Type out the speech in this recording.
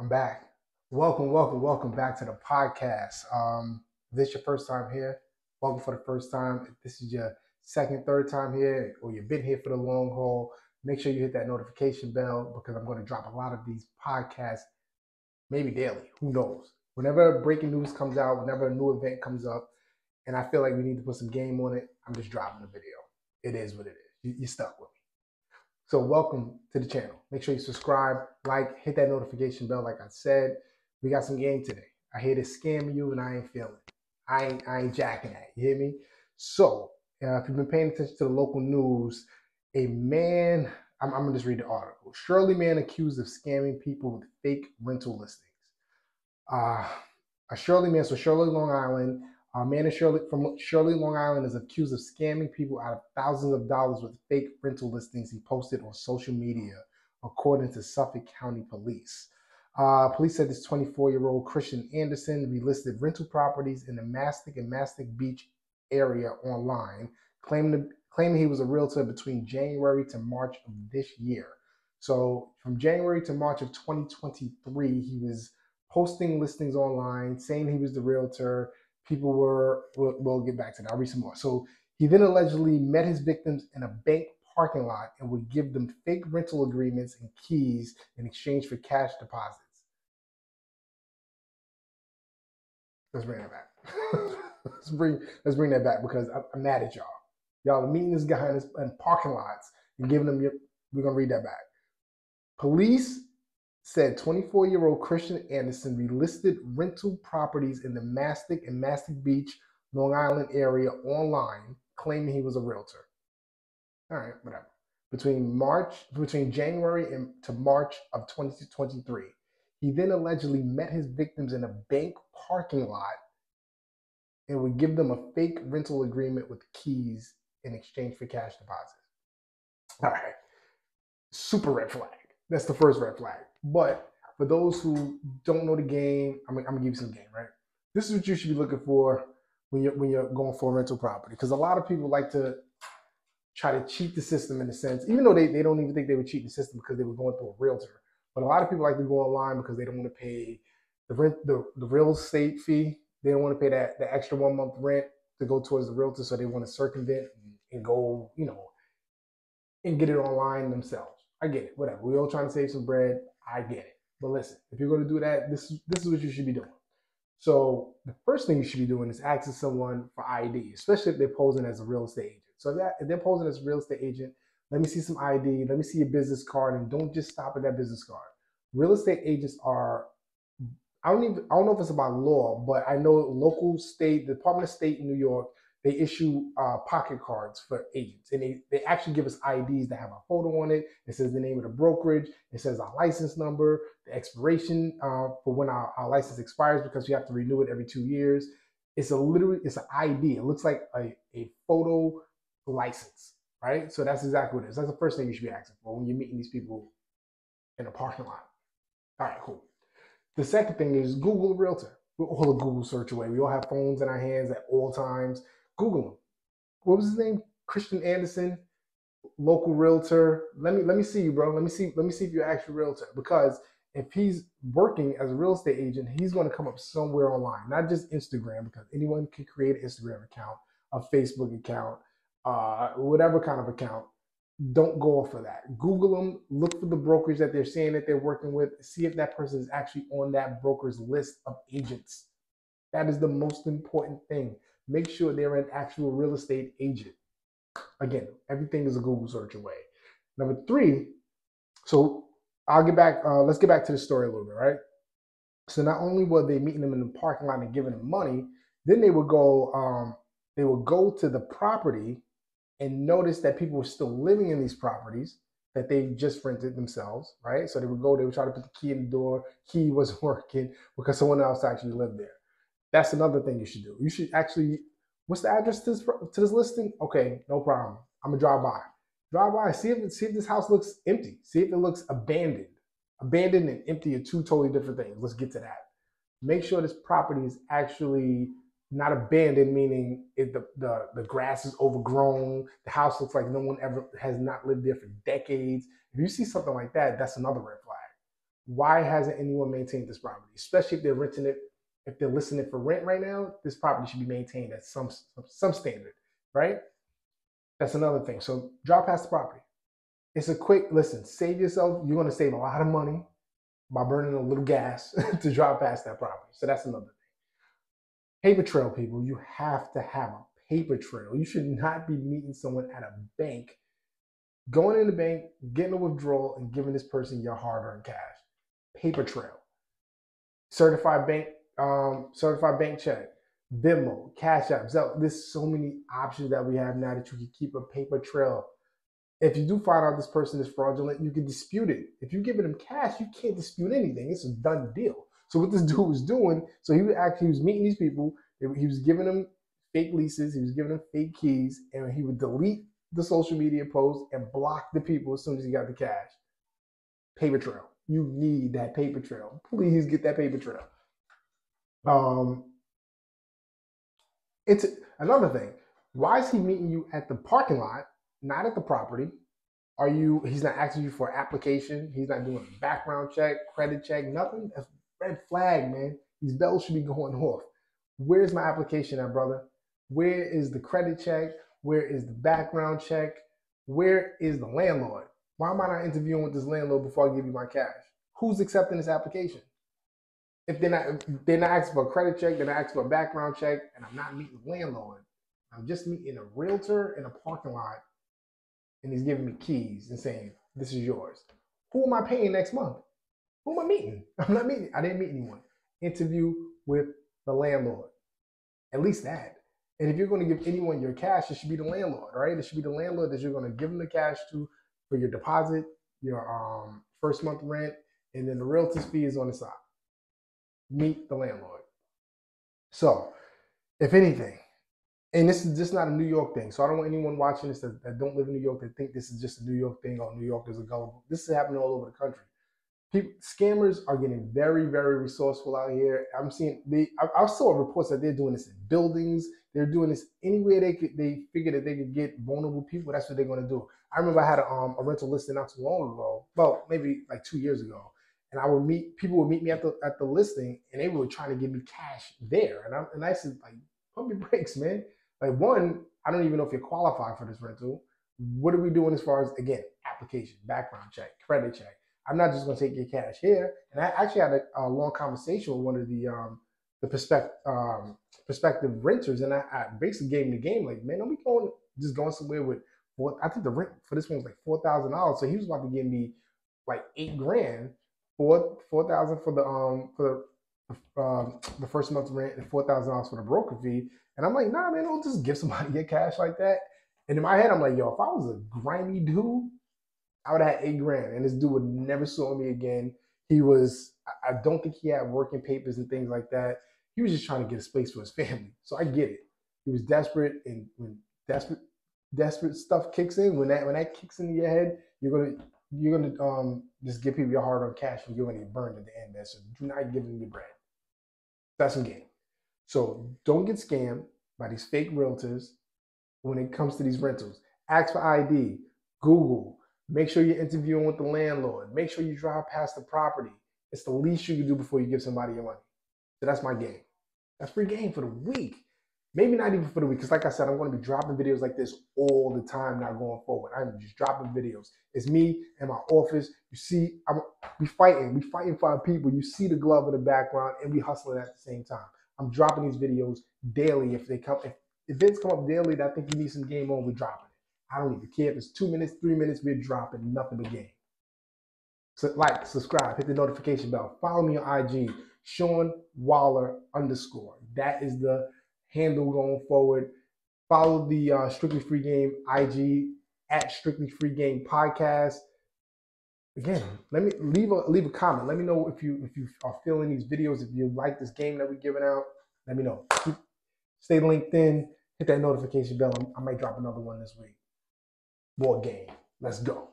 I'm back. Welcome, welcome, welcome back to the podcast. Um, this is your first time here, welcome for the first time. If this is your second, third time here, or you've been here for the long haul, make sure you hit that notification bell because I'm going to drop a lot of these podcasts, maybe daily. Who knows? Whenever breaking news comes out, whenever a new event comes up, and I feel like we need to put some game on it, I'm just dropping a video. It is what it is. You, you're stuck with me. So welcome to the channel. Make sure you subscribe, like, hit that notification bell. Like I said, we got some game today. I hate to scam you, and I ain't feeling it. I ain't, I ain't jacking that. You hear me? So uh, if you've been paying attention to the local news, a man, I'm, I'm gonna just read the article. Shirley man accused of scamming people with fake rental listings. Uh, a Shirley man, so Shirley, Long Island, a man in Shirley, from Shirley, Long Island is accused of scamming people out of thousands of dollars with fake rental listings he posted on social media, according to Suffolk County Police. Uh, police said this 24 year old Christian Anderson relisted rental properties in the Mastic and Mastic Beach area online, claiming, claiming he was a realtor between January to March of this year. So from January to March of 2023, he was posting listings online, saying he was the realtor people were, we'll, we'll get back to that. I'll read some more. So he then allegedly met his victims in a bank parking lot and would give them fake rental agreements and keys in exchange for cash deposits. Let's bring that back. let's bring let's bring that back because I'm, I'm mad at y'all. Y'all are meeting this guy in, this, in parking lots and giving them your. We're gonna read that back. Police said 24 year old Christian Anderson relisted rental properties in the Mastic and Mastic Beach, Long Island area online, claiming he was a realtor. All right, whatever. Between March, between January and to March of 2023, he then allegedly met his victims in a bank parking lot and would give them a fake rental agreement with keys in exchange for cash deposits. All right, super red flag. That's the first red flag. But for those who don't know the game, I'm, I'm gonna give you some game, right? This is what you should be looking for when you're when you're going for a rental property, because a lot of people like to try to cheat the system in a sense, even though they, they don't even think they would cheat the system because they were going through a realtor. But a lot of people like to go online because they don't want to pay the rent, the, the real estate fee. They don't want to pay that the extra one month rent to go towards the realtor, so they want to circumvent and, and go, you know, and get it online themselves. I get it, whatever. We're all trying to save some bread. I get it. But listen, if you're going to do that, this is this is what you should be doing. So the first thing you should be doing is asking someone for ID, especially if they're posing as a real estate agent. So if, that, if they're posing as a real estate agent, let me see some ID, let me see your business card, and don't just stop at that business card. Real estate agents are I don't even I don't know if it's about law, but I know local state, Department of State in New York, they issue uh, pocket cards for agents and they, they actually give us IDs that have a photo on it. It says the name of the brokerage. It says our license number, the expiration uh, for when our, our license expires because we have to renew it every two years. It's a literally, it's an ID. It looks like a, a photo license, right? So that's exactly what it is. That's the first thing you should be asking for when you're meeting these people in a parking lot. All right, cool. The second thing is Google Realtor. We're all a Google search away. We all have phones in our hands at all times. Google him. What was his name? Christian Anderson, local realtor. Let me let me see you, bro. Let me see. Let me see if you're actually realtor. Because if he's working as a real estate agent, he's going to come up somewhere online, not just Instagram, because anyone can create an Instagram account, a Facebook account, uh, whatever kind of account. Don't go off of that. Google them. Look for the brokers that they're saying that they're working with. See if that person is actually on that broker's list of agents. That is the most important thing make sure they're an actual real estate agent. Again, everything is a Google search away. Number three, so I'll get back, uh, let's get back to the story a little bit, right? So not only were they meeting them in the parking lot and giving them money, then they would go, um, they would go to the property and notice that people were still living in these properties that they just rented themselves, right? So they would go, they would try to put the key in the door, key wasn't working because someone else actually lived there. That's another thing you should do. You should actually, what's the address to this, to this listing? Okay, no problem. I'm gonna drive by. Drive by, see if see if this house looks empty. See if it looks abandoned. Abandoned and empty are two totally different things. Let's get to that. Make sure this property is actually not abandoned, meaning it, the, the the grass is overgrown. The house looks like no one ever has not lived there for decades. If you see something like that, that's another red flag. why hasn't anyone maintained this property? Especially if they're renting it, if they're listing it for rent right now, this property should be maintained at some some standard, right? That's another thing. So drive past the property. It's a quick listen. Save yourself. You're going to save a lot of money by burning a little gas to drive past that property. So that's another thing. Paper trail, people. You have to have a paper trail. You should not be meeting someone at a bank, going in the bank, getting a withdrawal, and giving this person your hard-earned cash. Paper trail. Certified bank, um, certified bank check, Venmo, Cash App, Zelle. There's so many options that we have now that you can keep a paper trail if you do find out this person is fraudulent, you can dispute it. If you're giving them cash, you can't dispute anything. It's a done deal. So what this dude was doing, so he was actually he was meeting these people. He was giving them fake leases. He was giving them fake keys, and he would delete the social media posts and block the people as soon as he got the cash. Paper trail. You need that paper trail. Please get that paper trail. Um, it's another thing. Why is he meeting you at the parking lot not at the property. Are you? He's not asking you for application. He's not doing a background check, credit check, nothing. That's red flag, man. These bells should be going off. Where's my application at, brother? Where is the credit check? Where is the background check? Where is the landlord? Why am I not interviewing with this landlord before I give you my cash? Who's accepting this application? If not, if they're not asking for a credit check, they're not asking for a background check, and I'm not meeting the landlord. I'm just meeting a realtor in a parking lot and he's giving me keys and saying, This is yours. Who am I paying next month? Who am I meeting? I'm not meeting. I didn't meet anyone. Interview with the landlord. At least that. And if you're going to give anyone your cash, it should be the landlord, right? It should be the landlord that you're going to give them the cash to for your deposit, your um, first month rent, and then the realtor's fee is on the side. Meet the landlord. So, if anything, and this is just not a New York thing. So I don't want anyone watching this that, that don't live in New York that think this is just a New York thing or New Yorkers are gullible. This is happening all over the country. People, scammers are getting very, very resourceful out here. I'm seeing they. I, I saw reports that they're doing this in buildings. They're doing this anywhere they could. They figure that they could get vulnerable people. That's what they're going to do. I remember I had a, um, a rental listing not too long ago. Well, maybe like two years ago, and I would meet people would meet me at the at the listing, and they were trying to give me cash there, and I and I said like, pump your brakes, man. Like one, I don't even know if you're qualified for this rental. What are we doing as far as again application, background check, credit check? I'm not just going to take your cash here. And I actually had a, a long conversation with one of the um, the prospect, um, prospective renters, and I, I, basically gave him the game like, man, don't be going just going somewhere with. Well, I think the rent for this one was like four thousand dollars, so he was about to give me like eight grand, four four thousand for the um for the um, the first month's rent and four thousand dollars for the broker fee. And I'm like, nah, man, don't just give somebody your cash like that. And in my head, I'm like, yo, if I was a grimy dude, I would have had eight grand. And this dude would never saw me again. He was, I don't think he had working papers and things like that. He was just trying to get a space for his family. So I get it. He was desperate, and when desperate, desperate stuff kicks in, when that when that kicks into your head, you're gonna you're gonna um just give people your hard earned cash and you're gonna burned at the end. So do not give them your bread. That's some game. So don't get scammed by these fake realtors when it comes to these rentals. Ask for ID, Google, make sure you're interviewing with the landlord, make sure you drive past the property. It's the least you can do before you give somebody your money. So that's my game. That's free game for the week. Maybe not even for the week, because like I said, I'm going to be dropping videos like this all the time now going forward. I'm just dropping videos. It's me and my office. You see, I'm, we fighting. We fighting for our people. You see the glove in the background, and we hustling at the same time. I'm dropping these videos daily. If they come, if events come up daily that I think you need some game on, we're dropping it. I don't even care if it's two minutes, three minutes, we're dropping nothing but game. So like, subscribe, hit the notification bell, follow me on IG, Shawn Waller underscore. That is the handle going forward. Follow the uh, Strictly Free Game IG at Strictly Free Game Podcast again, let me leave a leave a comment. Let me know if you if you are feeling these videos, if you like this game that we're giving out. Let me know. Keep, stay linked in. Hit that notification bell. I might drop another one this week. More game. Let's go.